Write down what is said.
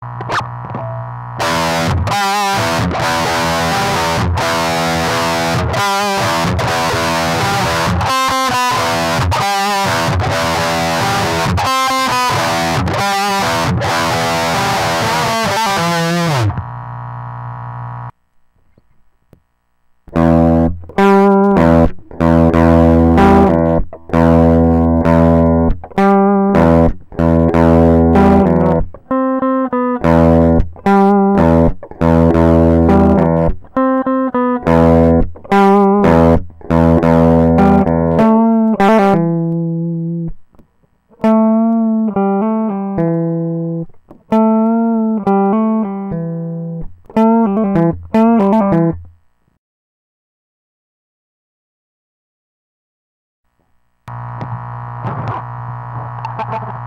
Bye. Ha ha ha!